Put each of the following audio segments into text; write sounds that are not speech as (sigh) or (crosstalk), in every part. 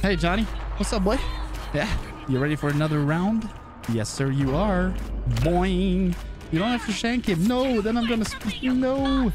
Hey, Johnny. What's up, boy? Yeah. You ready for another round? Yes, sir, you are. Boing. You don't have to shank him. No, then I'm gonna... No.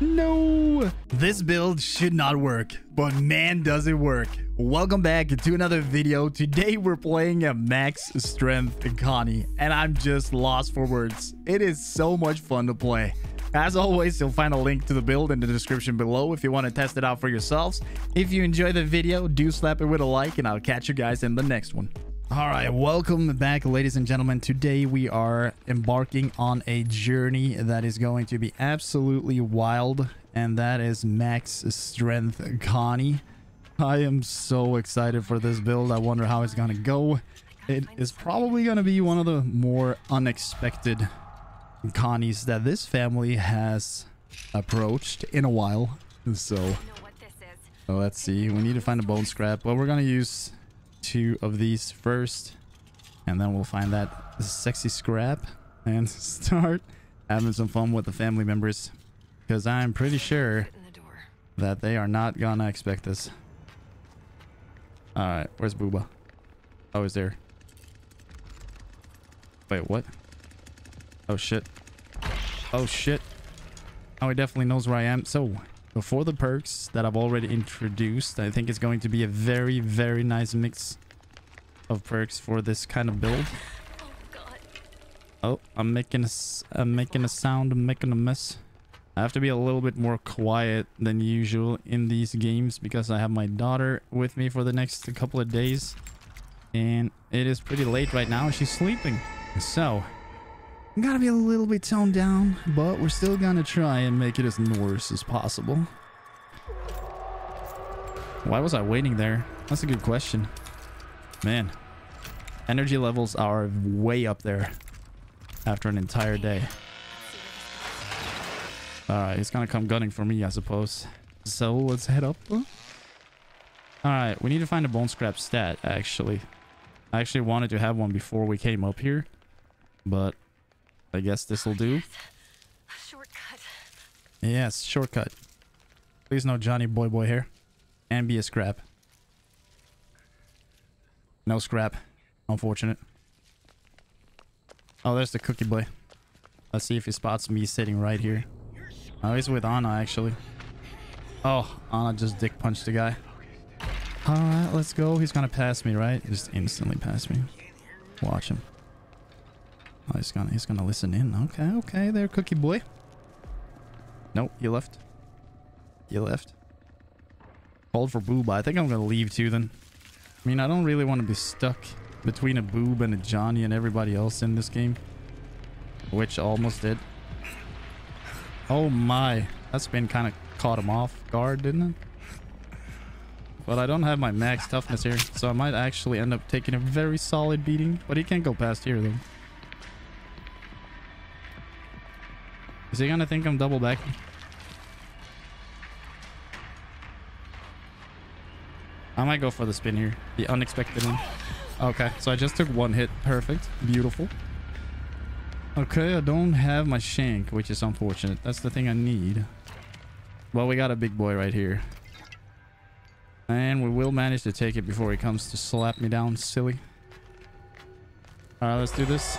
No. This build should not work, but man, does it work. Welcome back to another video. Today, we're playing a max strength Connie, and I'm just lost for words. It is so much fun to play. As always, you'll find a link to the build in the description below if you want to test it out for yourselves. If you enjoy the video, do slap it with a like, and I'll catch you guys in the next one. All right, welcome back, ladies and gentlemen. Today we are embarking on a journey that is going to be absolutely wild, and that is max strength Connie. I am so excited for this build. I wonder how it's going to go. It is probably going to be one of the more unexpected Connies that this family has approached in a while. So, so let's see. We need to find a bone scrap. but we're going to use two of these first. And then we'll find that sexy scrap and (laughs) start having some fun with the family members. Because I'm pretty sure that they are not gonna expect this. Alright, where's Booba? Oh, he's there. Wait, what? Oh, shit. Oh, shit. Oh, he definitely knows where I am. So, before the perks that I've already introduced, I think it's going to be a very, very nice mix of perks for this kind of build. Oh, I'm making a, I'm making a sound, I'm making a mess. I have to be a little bit more quiet than usual in these games because I have my daughter with me for the next couple of days. And it is pretty late right now. She's sleeping. So, gotta be a little bit toned down, but we're still gonna try and make it as Norse as possible. Why was I waiting there? That's a good question. Man, energy levels are way up there after an entire day. Alright, he's gonna come gunning for me, I suppose. So let's head up. Alright, we need to find a bone scrap stat, actually. I actually wanted to have one before we came up here, but I guess this will do. Shortcut. Yes, shortcut. Please no Johnny Boy Boy here. And be a scrap. No scrap. Unfortunate. Oh, there's the cookie boy. Let's see if he spots me sitting right here. Oh, he's with Ana, actually. Oh, Ana just dick punched the guy. Alright, let's go. He's gonna pass me, right? Just instantly pass me. Watch him. Oh, he's gonna he's gonna listen in. Okay, okay, there, cookie boy. Nope, you left. You left. Called for boob. I think I'm gonna leave too then. I mean, I don't really want to be stuck between a boob and a Johnny and everybody else in this game. Which almost did. Oh my. That's been kind of caught him off guard, didn't it? But I don't have my max toughness here, so I might actually end up taking a very solid beating. But he can't go past here, though. Is he gonna think I'm double backing? I might go for the spin here. The unexpected one. Okay, so I just took one hit. Perfect. Beautiful. Okay, I don't have my shank, which is unfortunate. That's the thing I need. Well, we got a big boy right here. And we will manage to take it before he comes to slap me down, silly. Alright, let's do this.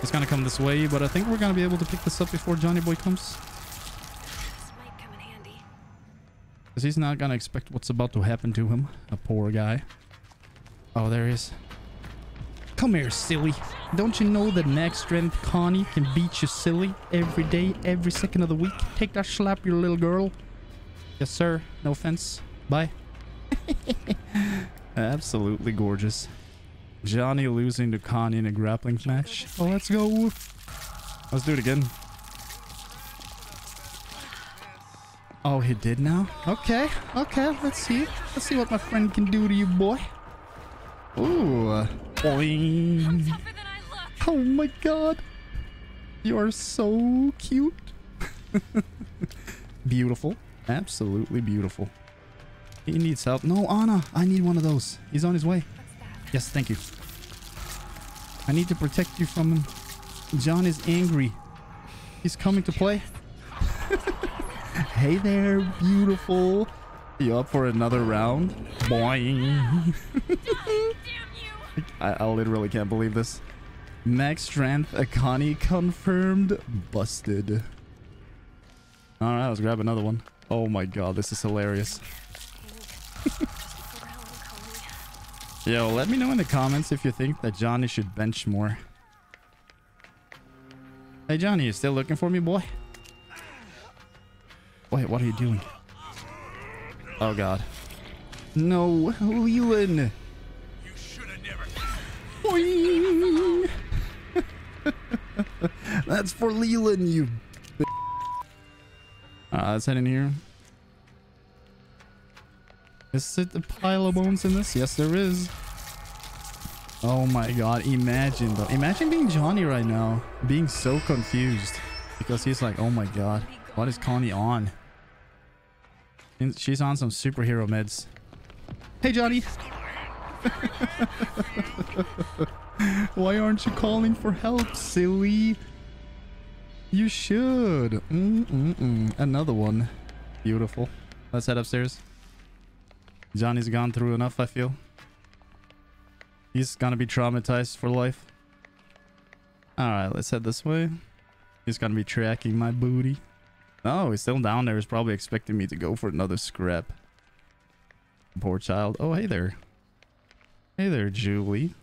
He's gonna come this way, but I think we're gonna be able to pick this up before Johnny Boy comes. Because he's not gonna expect what's about to happen to him. A poor guy. Oh, there he is. Come here, silly. Don't you know that max strength Connie can beat you silly every day, every second of the week? Take that slap, you little girl. Yes, sir. No offense. Bye. (laughs) Absolutely gorgeous. Johnny losing to Connie in a grappling match. Oh, let's go. Let's do it again. Oh, he did now? Okay, okay, let's see. Let's see what my friend can do to you, boy. Ooh. Boing. Oh my god. You are so cute. (laughs) beautiful. Absolutely beautiful. He needs help. No, Ana. I need one of those. He's on his way. Yes, thank you. I need to protect you from him. John is angry. He's coming to play. (laughs) hey there, beautiful. You up for another round? Boing. (laughs) I, I literally can't believe this. Max strength, Akani confirmed. Busted. Alright, let's grab another one. Oh my god, this is hilarious. (laughs) Yo, let me know in the comments if you think that Johnny should bench more. Hey Johnny, you still looking for me, boy? Wait, what are you doing? Oh god. No, Leland! Boing! (laughs) That's for Leland, you uh, let's head in here. Is it a pile of bones in this? Yes, there is. Oh my god, imagine though. Imagine being Johnny right now. Being so confused. Because he's like, oh my god, what is Connie on? She's on some superhero meds. Hey Johnny! (laughs) Why aren't you calling for help, silly? You should. Mm -mm -mm. Another one. Beautiful. Let's head upstairs. Johnny's gone through enough, I feel. He's gonna be traumatized for life. Alright, let's head this way. He's gonna be tracking my booty. Oh, he's still down there. He's probably expecting me to go for another scrap. Poor child. Oh, hey there. Hey there, Julie.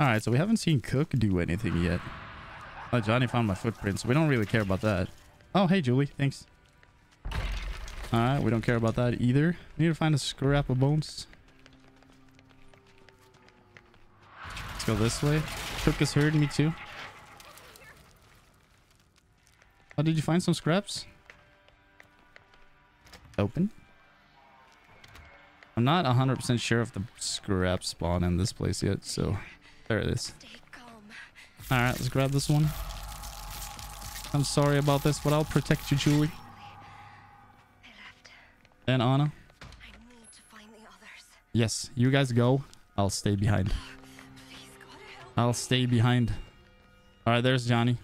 Alright, so we haven't seen Cook do anything yet. Oh, Johnny found my footprints. We don't really care about that. Oh, hey, Julie. Thanks. Alright, we don't care about that either. We need to find a scrap of bones. Let's go this way. Has heard me too. Oh, did you find some scraps? Open. I'm not 100% sure if the scraps spawn in this place yet, so there it is. Alright, let's grab this one. I'm sorry about this, but I'll protect you, Julie. And Ana. Yes, you guys go. I'll stay behind. I'll stay behind. Alright, there's Johnny.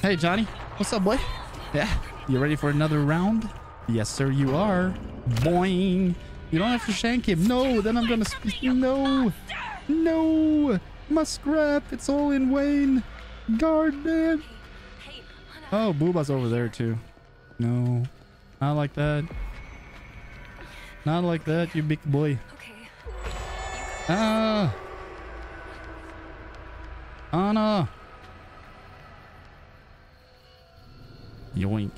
Hey, Johnny. What's up, boy? Yeah, you ready for another round? Yes, sir, you are. Boing. You don't have to shank him. No, then I'm gonna... No. No! My scrap! It's all in Wayne! Guard man! Oh, Booba's over there too. No. Not like that. Not like that, you big boy. Ah! Ana! Yoink.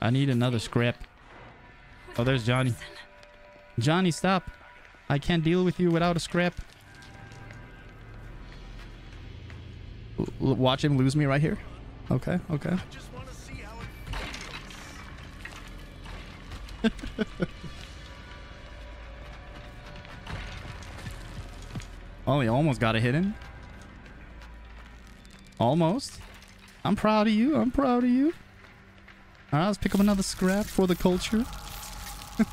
I need another scrap. Oh, there's Johnny. Johnny, stop. I can't deal with you without a scrap. Watch him lose me right here. Okay, okay. oh, he almost got a hit in. Almost. I'm proud of you. I'm proud of you. All right, let's pick up another scrap for the culture. (laughs)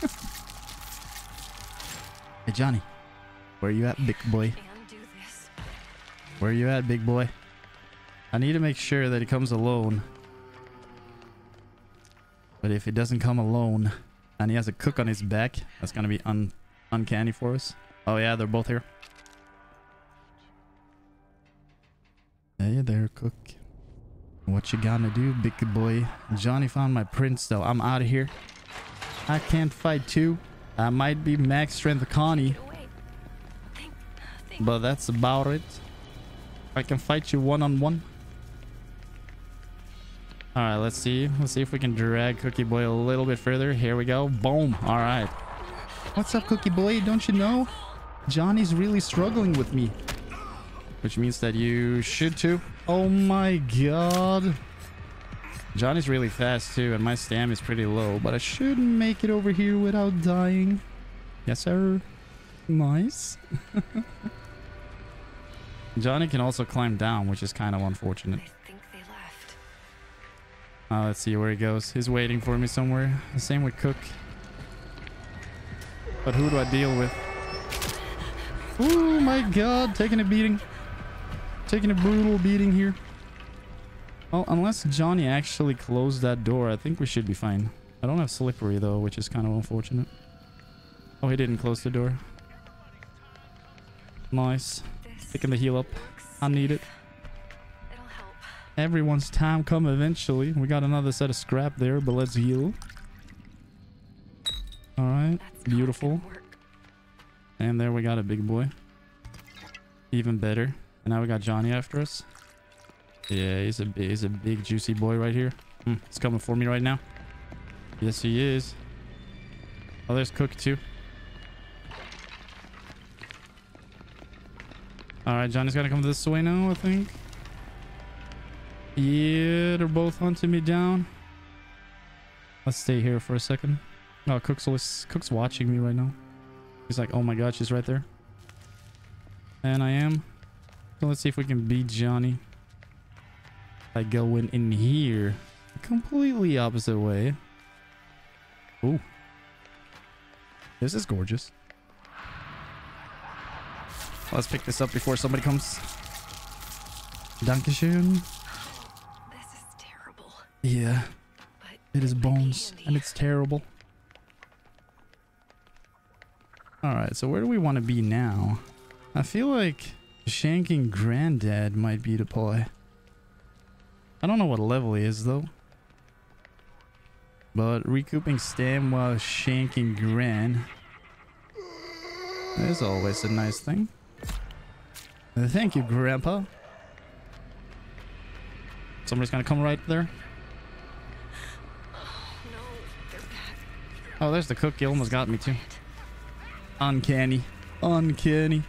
Hey, Johnny. Where you at, big boy? Where you at, big boy? I need to make sure that he comes alone. But if he doesn't come alone and he has a cook on his back, that's going to be un uncanny for us. Oh, yeah, they're both here. Hey there, cook. What you gonna do, big boy? Johnny found my prince, though. I'm out of here. I can't fight too. I might be max strength Connie. But that's about it. I can fight you one-on-one. Alright, let's see. Let's see if we can drag Cookie Boy a little bit further. Here we go. Boom. Alright. What's up, Cookie Boy? Don't you know? Johnny's really struggling with me. Which means that you should too. Oh my god. Johnny's really fast too, and my stam is pretty low, but I should make it over here without dying. Yes, sir. Nice. (laughs) Johnny can also climb down, which is kind of unfortunate. Uh, let's see where he goes. He's waiting for me somewhere. The same with Cook. But who do I deal with? Oh my god, taking a beating. Taking a brutal beating here. Well, unless Johnny actually closed that door, I think we should be fine. I don't have slippery though, which is kind of unfortunate. Oh, he didn't close the door. Nice. Picking the heal up. I need it. Everyone's time come eventually. We got another set of scrap there, but let's heal. All right, beautiful. And there we got a big boy. Even better. And now we got Johnny after us. Yeah, he's a big, he's a big juicy boy right here. Hmm, he's coming for me right now. Yes, he is. Oh, there's Cook too. All right, Johnny's gotta come this way now, I think. Yeah, they're both hunting me down. Let's stay here for a second. Oh, Cook's always, Cook's watching me right now. He's like, oh my god, she's right there. And I am. So let's see if we can beat Johnny. By going in here. Completely opposite way. Ooh. This is gorgeous. Let's pick this up before somebody comes. Dankeschön. This is terrible. Yeah, But it is bones. And it's terrible. Alright, so where do we want to be now? I feel like shanking Granddad might be the play. I don't know what level he is though. But recouping stam while shanking Gran is always a nice thing. Thank you, Grandpa. Somebody's gonna come right there. Oh, there's the cook. He almost got me too. Uncanny. Uncanny.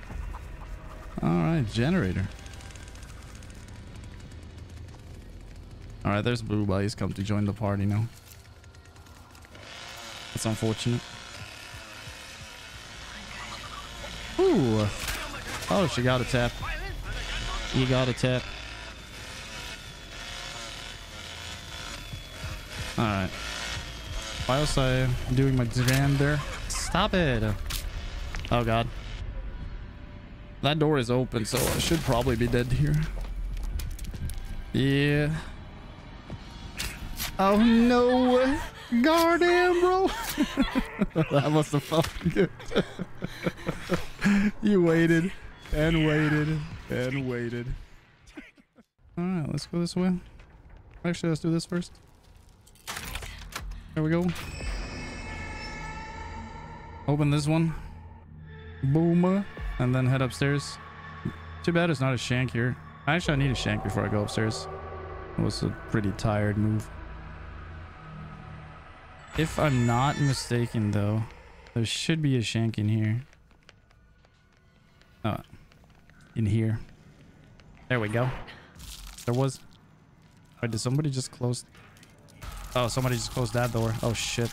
Alright, generator. Alright, there's Booba. He's come to join the party now. That's unfortunate. Ooh. Oh, she got a tap. You got a tap. Alright. Why was I doing my jam there? Stop it. Oh god. That door is open, so I should probably be dead here. Yeah. Oh no! Goddamn, bro! (laughs) that must have felt good. (laughs) you waited and waited and waited. Alright, let's go this way. Actually, let's do this first. There we go. Open this one. Boom. And then head upstairs. Too bad it's not a shank here. Actually, I need a shank before I go upstairs. It was a pretty tired move. If I'm not mistaken, though, there should be a shank in here. Oh, in here. There we go. There was. Wait, did somebody just close? Oh, somebody just closed that door. Oh shit.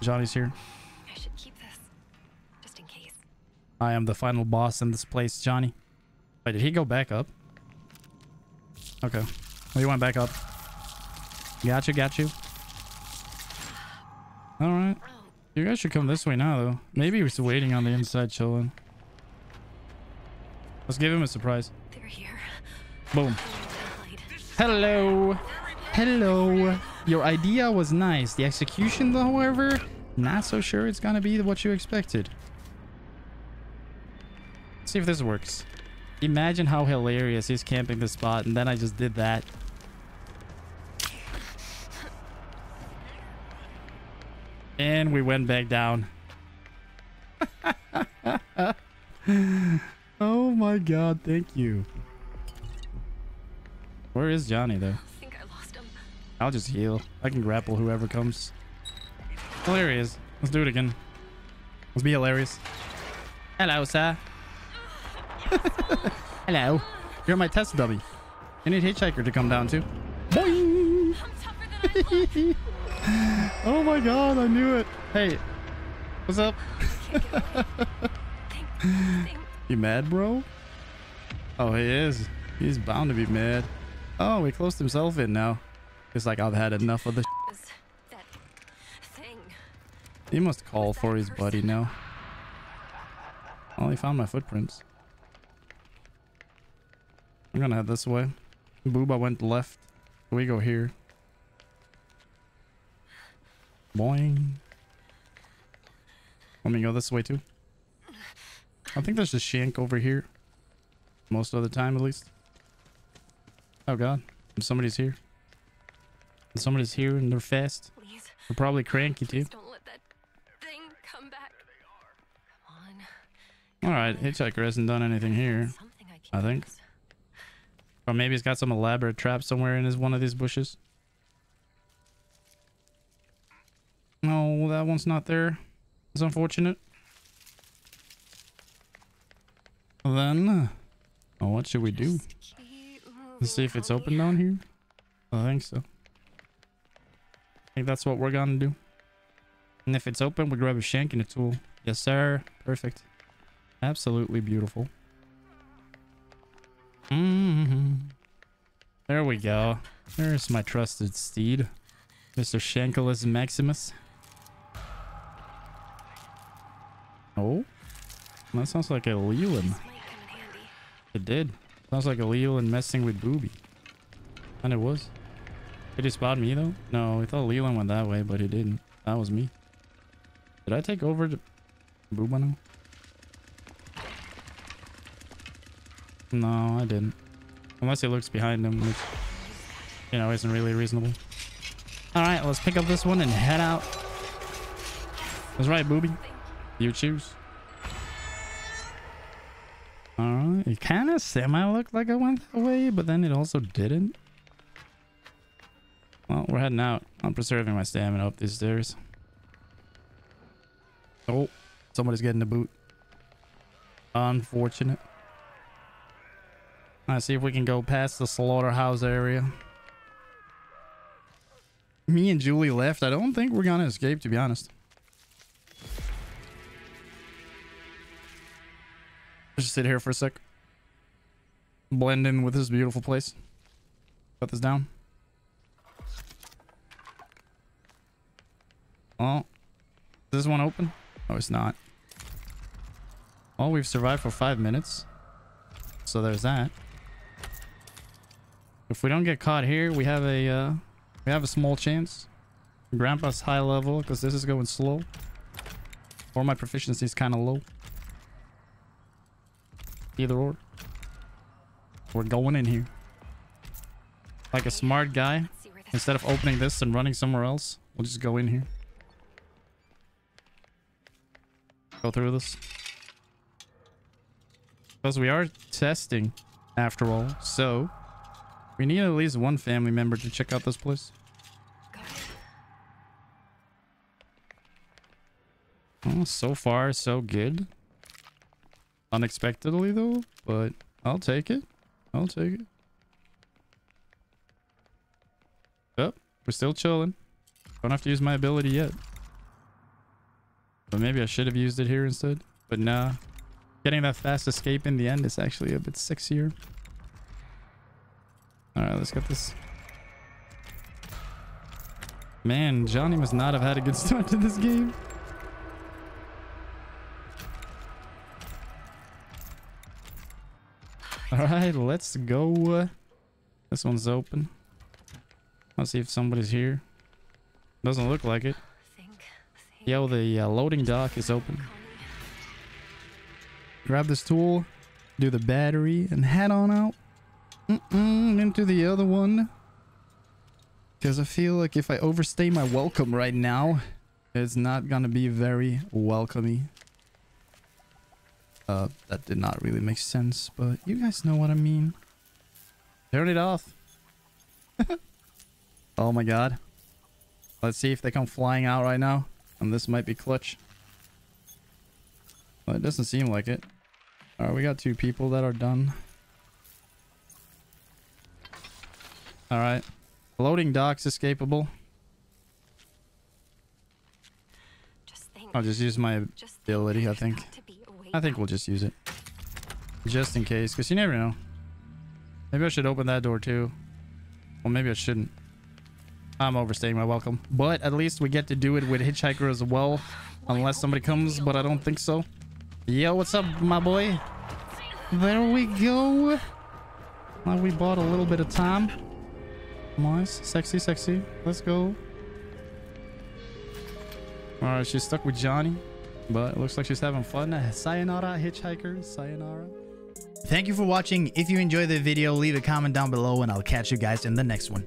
Johnny's here. I should keep this. Just in case. I am the final boss in this place, Johnny. Wait, did he go back up? Okay. Well, he went back up. Got you, got you. Alright. Oh, You guys should come this way now, though. Maybe he's waiting on the inside chilling. Let's give him a surprise. they're here. Boom. Oh, Hide. Hello. Hello. Your idea was nice. The execution, though, however, not so sure it's gonna be what you expected. Let's see if this works. Imagine how hilarious he's camping the spot, and then I just did that. And we went back down. (laughs) oh my god, thank you. Where is Johnny, though? I'll just heal. I can grapple whoever comes. Hilarious. Let's do it again. Let's be hilarious. Hello, sir. (laughs) Hello. You're my test dummy. I need Hitchhiker to come down too. Boing! I'm tougher (laughs) than I thought. oh my god, I knew it. Hey, what's up? (laughs) You mad, bro? Oh, he is. He's bound to be mad. Oh, he closed himself in now. It's like I've had enough of the Was that thing. He must call for his buddy now. Well, he found my footprints. I'm gonna head this way. Booba went left. We go here. Boing. Let me go this way too. I think there's a shank over here. Most of the time, at least. Oh god. Somebody's here. Somebody's here and they're fast. Please, They're probably cranky too. don't let that thing come back. Come on. Alright, Hitchhiker hasn't done anything here. I I think. use. Or maybe he's got some elaborate trap somewhere in his one of these bushes. No, that one's not there. It's unfortunate. Then, oh, what should we do? Let's see if it's open down here. I think so. Think that's what we're gonna do. And if it's open, we grab a shank and a tool. Yes, sir. Perfect. Absolutely beautiful. hmm There we go. There's my trusted steed. Mr. Shankless Maximus. Oh. That sounds like a Leland. It did. Sounds like a Leland messing with Booby. And it was. Did he spot me though? No, I thought Leland went that way, but he didn't. That was me. Did I take over the Booba? No, I didn't. Unless he looks behind him, which, you know, isn't really reasonable. Alright, let's pick up this one and head out. That's right, Booby. You choose. Alright, it kind of semi looked like I went that way, but then it also didn't. We're heading out. I'm preserving my stamina up these stairs. Oh, somebody's getting the boot. Unfortunate. Let's see if we can go past the slaughterhouse area. Me and Julie left. I don't think we're gonna escape, to be honest. Just sit here for a sec. Blend in with this beautiful place. Put this down. Oh. Is this one open? Oh, it's not. Oh, we've survived for five minutes. So there's that. If we don't get caught here, we have a uh, we have a small chance. Grandpa's high level because this is going slow. Or my proficiency is kind of low. Either or. We're going in here. Like a smart guy, Let's see where this instead of opening this and running somewhere else, we'll just go in here. Go through this. Because we are testing, after all, so we need at least one family member to check out this place. Oh, so far, so good. Unexpectedly, though, but I'll take it. I'll take it. Yep, we're still chilling. Don't have to use my ability yet. But maybe I should have used it here instead. But nah. Getting that fast escape in the end is actually a bit sexier. Alright, let's get this. Man, Johnny must not have had a good (laughs) start to this game. Alright, let's go. Uh, this one's open. Let's see if somebody's here. Doesn't look like it. Yo, the uh, loading dock is open. Grab this tool, do the battery, and head on out. Mm-mm, into the other one. Because I feel like if I overstay my welcome right now, it's not gonna be very welcomey. Uh, that did not really make sense, but you guys know what I mean. Turn it off. (laughs) oh my god. Let's see if they come flying out right now. And this might be clutch. Well, it doesn't seem like it. Alright, we got two people that are done. Alright. Loading docks escapable. Just think. I'll just use my just ability, I think. got to be a way I think we'll just use it. Just in case, because you never know. Maybe I should open that door too. Well, maybe I shouldn't. I'm overstaying my welcome. But at least we get to do it with Hitchhiker as well. Unless somebody comes, but I don't think so. Yo, what's up, my boy? There we go. Now we bought a little bit of time. Nice. Sexy, sexy. Let's go. All right, she's stuck with Johnny, but it looks like she's having fun. Uh, sayonara, hitchhikers. Sayonara. Thank you for watching. If you enjoyed the video, leave a comment down below and I'll catch you guys in the next one.